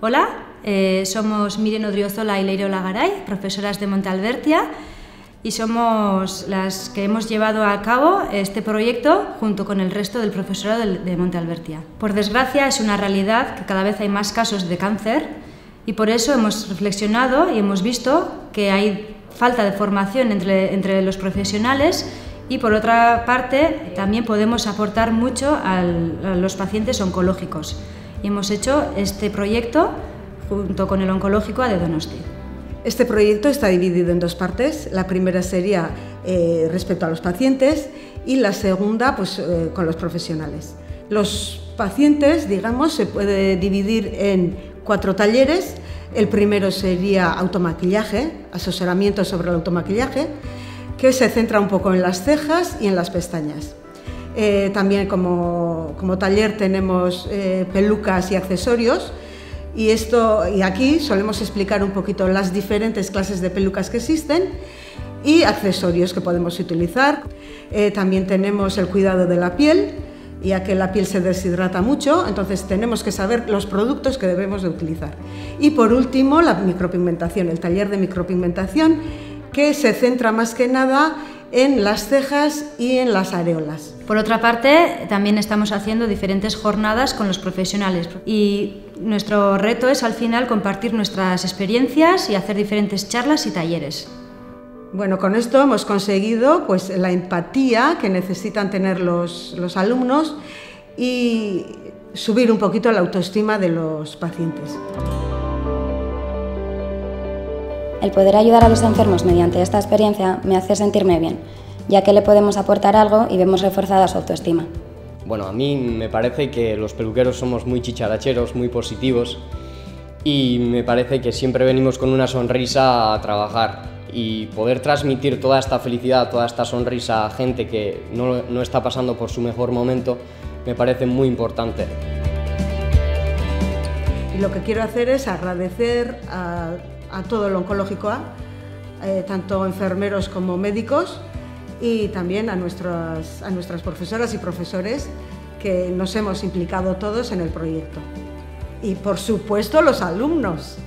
Hola, eh, somos Miren Odriozola y Leiro Lagaray, profesoras de Montalbertia, y somos las que hemos llevado a cabo este proyecto junto con el resto del profesorado de, Montalbertia. Por desgracia, es una realidad que cada vez hay más casos de cáncer y por eso hemos reflexionado y hemos visto que hay falta de formación entre, los profesionales y por otra parte también podemos aportar mucho a los pacientes oncológicos. Y hemos hecho este proyecto junto con el oncológico de Donosti. Este proyecto está dividido en dos partes. La primera sería eh, respecto a los pacientes y la segunda pues, eh, con los profesionales. Los pacientes, digamos, se puede dividir en cuatro talleres. El primero sería automaquillaje, asesoramiento sobre el automaquillaje, que se centra un poco en las cejas y en las pestañas. Eh, también como, como, taller tenemos eh, pelucas y accesorios y, esto, y aquí solemos explicar un poquito las diferentes clases de pelucas que existen y accesorios que podemos utilizar. Eh, también tenemos el cuidado de la piel, ya que la piel se deshidrata mucho, entonces tenemos que saber los productos que debemos de utilizar. Y por último, la micropigmentación, el taller de micropigmentación, que se centra más que nada en las cejas y en las areolas. Por otra parte, también estamos haciendo diferentes jornadas con los profesionales y nuestro reto es al final compartir nuestras experiencias y hacer diferentes charlas y talleres. Bueno, con esto hemos conseguido pues, la empatía que necesitan tener los, los alumnos y subir un poquito la autoestima de los pacientes. El poder ayudar a los enfermos mediante esta experiencia me hace sentirme bien, ya que le podemos aportar algo y vemos reforzada su autoestima. Bueno, a mí me parece que los peluqueros somos muy chicharacheros, muy positivos y me parece que siempre venimos con una sonrisa a trabajar y poder transmitir toda esta felicidad, toda esta sonrisa a gente que no, no está pasando por su mejor momento me parece muy importante. Y lo que quiero hacer es agradecer a a todo el oncológico A, eh, tanto enfermeros como médicos y también a a nuestras profesoras y profesores que nos hemos implicado todos en el proyecto. Y por supuesto los alumnos.